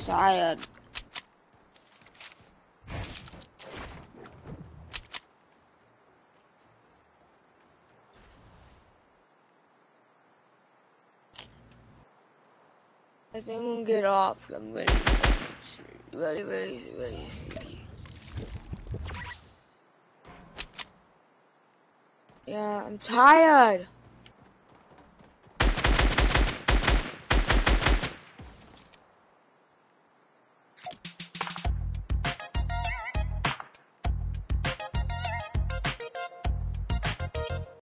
tired. I uh, think I'm gonna get off. I'm very, very, very, very sleepy. Yeah, I'm tired.